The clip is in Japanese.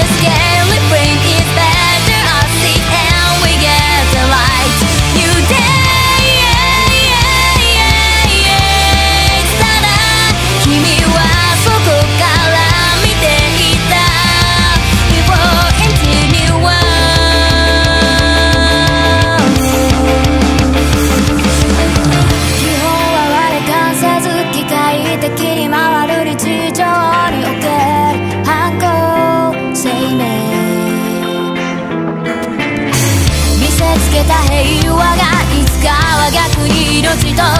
Yeah. は逆に命と